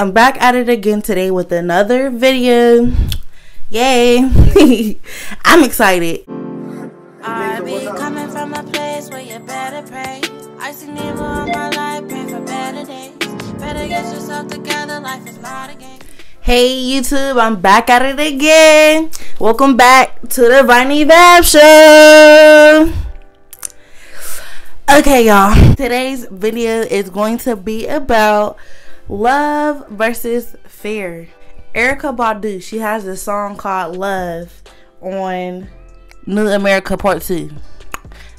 I'm back at it again today with another video. Yay! I'm excited. I be coming from a place where you better pray. I see my life, pray for better days. Better get yourself together, life is not a game. Hey YouTube, I'm back at it again. Welcome back to the Viney Vybez Show. Okay, y'all. Today's video is going to be about love versus fear. Erykah Badu, she has a song called Love on New Amerykah Part 2.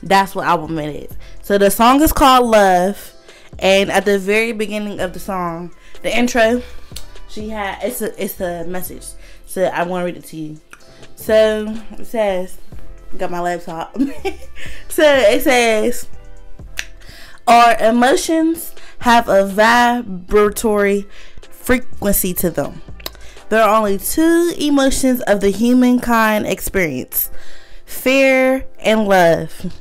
That's what album it is. So the song is called Love. And at the very beginning of the song, the intro, she had it's a it's a message. So I want to read it to you. So it says, got my laptop. so it says our emotions have a vibratory frequency to them. There are only two emotions of the humankind experience fear and love,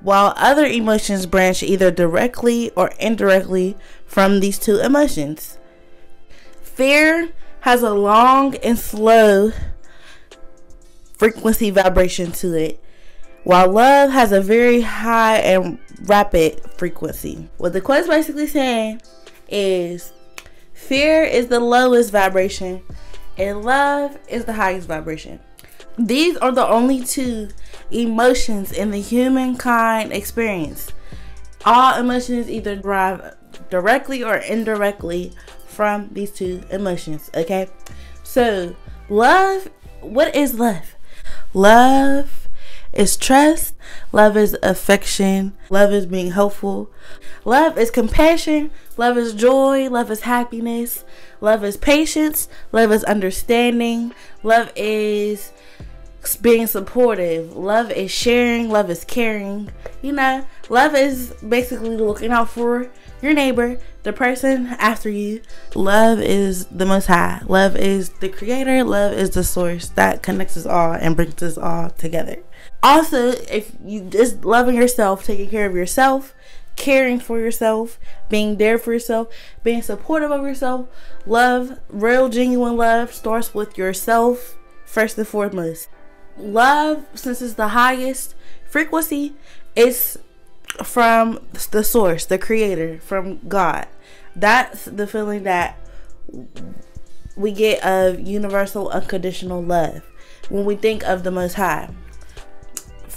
while other emotions branch either directly or indirectly from these two emotions. Fear has a long and slow frequency vibration to it, while love has a very high and rapid frequency. What the quote is basically saying is fear is the lowest vibration and love is the highest vibration. These are the only two emotions in the humankind experience. All emotions either derive directly or indirectly from these two emotions, okay? So, love, what is love? Love is trust, love is affection, love is being helpful, love is compassion, love is joy, love is happiness, love is patience, love is understanding, love is being supportive, love is sharing, love is caring. You know, love is basically looking out for your neighbor, the person after you. Love is the most high. Love is the creator. Love is the source that connects us all and brings us all together. Also, if you just loving yourself, taking care of yourself, caring for yourself, being there for yourself, being supportive of yourself, love, real genuine love starts with yourself first and foremost. Love, since it's the highest frequency, is from the source, the creator, from God. That's the feeling that we get of universal unconditional love when we think of the most high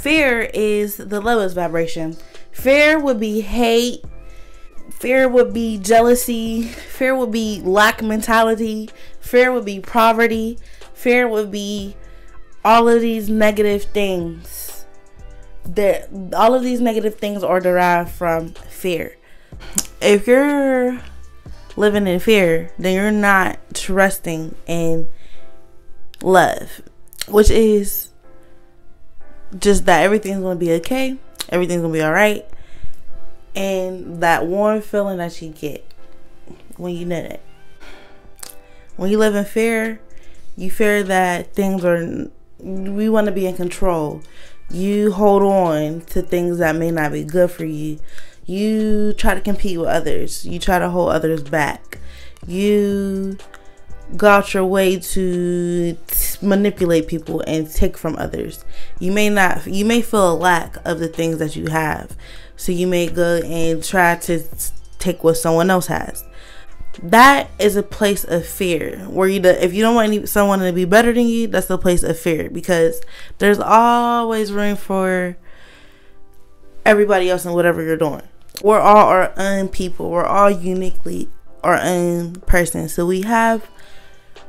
fear is the lowest vibration. Fear would be hate. Fear would be jealousy. Fear would be lack mentality. Fear would be poverty. Fear would be all of these negative things. That all of these negative things are derived from fear. If you're living in fear, then you're not trusting in love, which is just that everything's gonna be okay, everything's gonna be all right, and that warm feeling that you get when you know it. When you live in fear, you fear that things are. We want to be in control. You hold on to things that may not be good for you. You try to compete with others. You try to hold others back. You go out your way to manipulate people and take from others. You may not, you may feel a lack of the things that you have. So you may go and try to take what someone else has. That is a place of fear where you, if you don't want someone to be better than you, that's a place of fear because there's always room for everybody else in whatever you're doing. We're all our own people. We're all uniquely our own person. So we have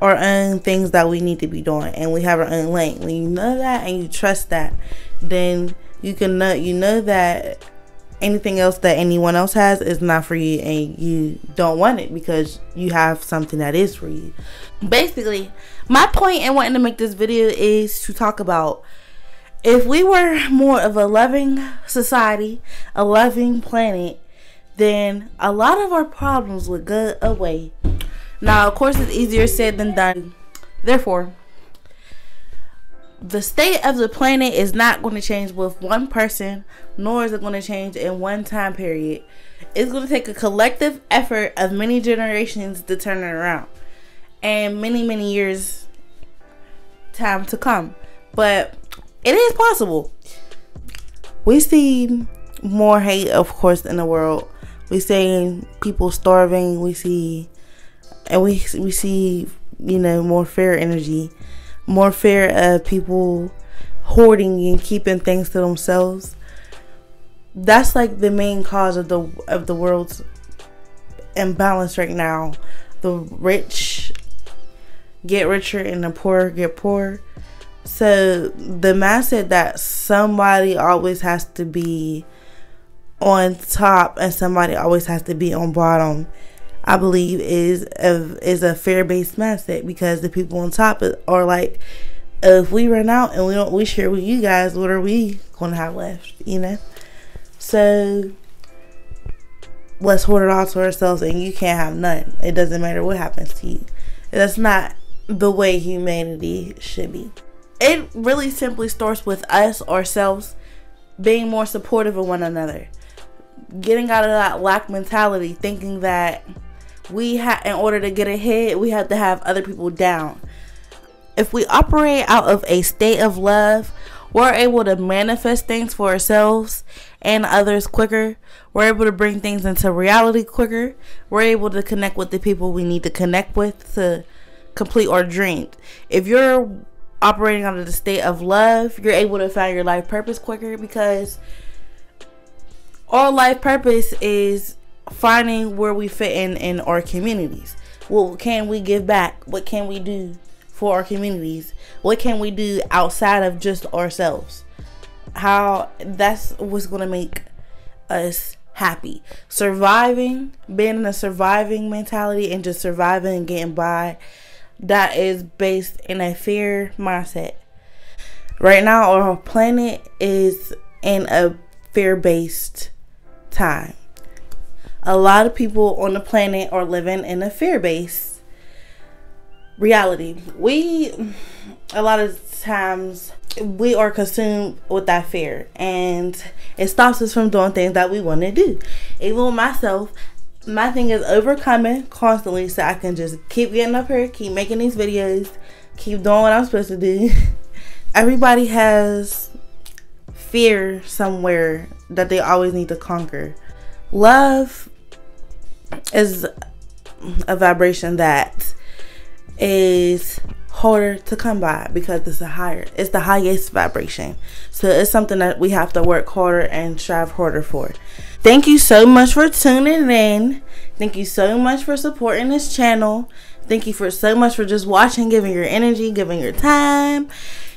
our own things that we need to be doing and we have our own lane. When you know that and you trust that, then you can know you know that anything else that anyone else has is not for you and you don't want it because you have something that is for you. Basically, my point in wanting to make this video is to talk about if we were more of a loving society, a loving planet, then a lot of our problems would go away now, of course, it's easier said than done. Therefore, the state of the planet is not going to change with one person, nor is it going to change in one time period. it's going to take a collective effort of many generations to turn it around and many, many years time to come. But it is possible. We see more hate, of course, in the world. We see people starving. We see, and we we see, you know, more fear energy, more fear of people hoarding and keeping things to themselves. That's like the main cause of the of the world's imbalance right now. The rich get richer and the poor get poorer. So the mindset that somebody always has to be on top and somebody always has to be on bottom, I believe is a, is a fear based mindset because the people on top are like, if we run out and we don't we share with you guys, what are we gonna have left? You know, so let's hoard it all to ourselves and you can't have none. It doesn't matter what happens to you. That's not the way humanity should be. It really simply starts with us ourselves being more supportive of one another. Getting out of that lack mentality, thinking that we have in order to get ahead, we have to have other people down. If we operate out of a state of love, we're able to manifest things for ourselves and others quicker. We're able to bring things into reality quicker. We're able to connect with the people we need to connect with to complete our dreams. If you're operating out of the state of love, you're able to find your life purpose quicker because all life purpose is finding where we fit in in our communities. What can we give back? What can we do for our communities? What can we do outside of just ourselves? How that's what's going to make us happy. Surviving, being in a surviving mentality and just surviving and getting by that is based in a fear mindset. Right now, our planet is in a fear based time. A lot of people on the planet are living in a fear based reality. We, a lot of times, we are consumed with that fear and it stops us from doing things that we want to do. Even myself, my thing is overcoming constantly so I can just keep getting up here, keep making these videos, keep doing what I'm supposed to do. Everybody has fear somewhere that they always need to conquer. Love is a vibration that is harder to come by because it's a higher it's the highest vibration. So it's something that we have to work harder and strive harder for. Thank you so much for tuning in. Thank you so much for supporting this channel. Thank you for so much for just watching giving your energy giving your time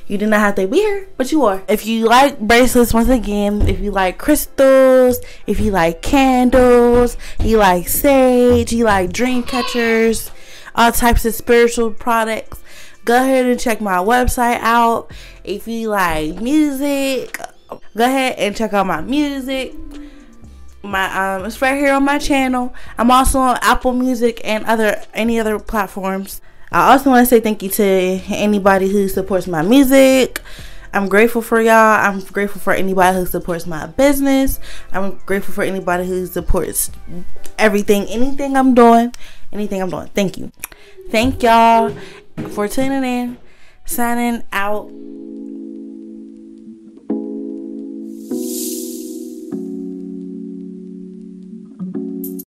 you do not have to be here, but you are. If you like bracelets, once again, if you like crystals, if you like candles, you like sage, you like dream catchers, all types of spiritual products, go ahead and check my website out. If you like music, go ahead and check out my music. My um, it's right here on my channel. I'm also on Apple Music and other any other platforms. I also want to say thank you to anybody who supports my music. I'm grateful for y'all. I'm grateful for anybody who supports my business. I'm grateful for anybody who supports everything, anything I'm doing, anything I'm doing. Thank you. Thank y'all for tuning in, signing out.